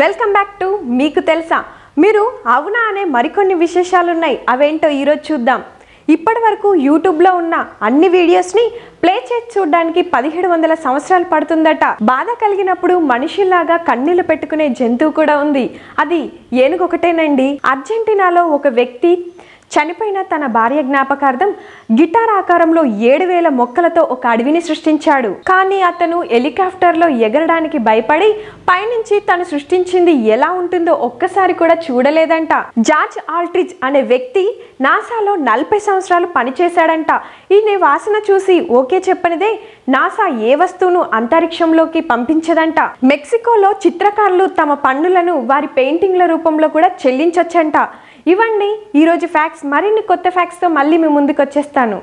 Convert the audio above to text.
Welcome back to మీకు తెలుసా? మీరు అవునా అనే మరికొన్ని విశేషాలు ఉన్నాయి అవేంటో ఈరోజు చూద్దాం. ఇప్పటి వరకు యూట్యూబ్లో ఉన్న అన్ని వీడియోస్ని ప్లే చేసి చూడడానికి పదిహేడు వందల సంవత్సరాలు పడుతుందట. బాధ కలిగినప్పుడు మనిషిలాగా కన్నీళ్ళు పెట్టుకునే జంతువు కూడా ఉంది. అది ఏనుగు ఒకటేనండి. అర్జెంటీనాలో ఒక వ్యక్తి చనిపోయిన తన భార్య జ్ఞాపకార్థం గిటార్ ఆకారంలో ఏడు వేల మొక్కలతో ఒక అడవిని సృష్టించాడు. కానీ అతను హెలికాప్టర్లో ఎగరడానికి భయపడి పైనుంచి తను సృష్టించింది ఎలా ఉంటుందో ఒక్కసారి కూడా చూడలేదంట. జార్జ్ ఆల్ట్రిజ్ అనే వ్యక్తి నాసాలో నలభై సంవత్సరాలు పనిచేశాడంట. ఈయన వాసన చూసి ఓకే చెప్పనిదే నాసా ఏ వస్తువును అంతరిక్షంలోకి పంపించదంట. మెక్సికోలో చిత్రకారులు తమ పన్నులను వారి పెయింటింగ్ల రూపంలో కూడా చెల్లించొచ్చంట. ఇవ్వండి. ఈరోజు ఫ్యాక్ట్స్ మరిన్ని కొత్త ఫ్యాక్ట్స్తో మళ్ళీ మీ ముందుకు వచ్చేస్తాను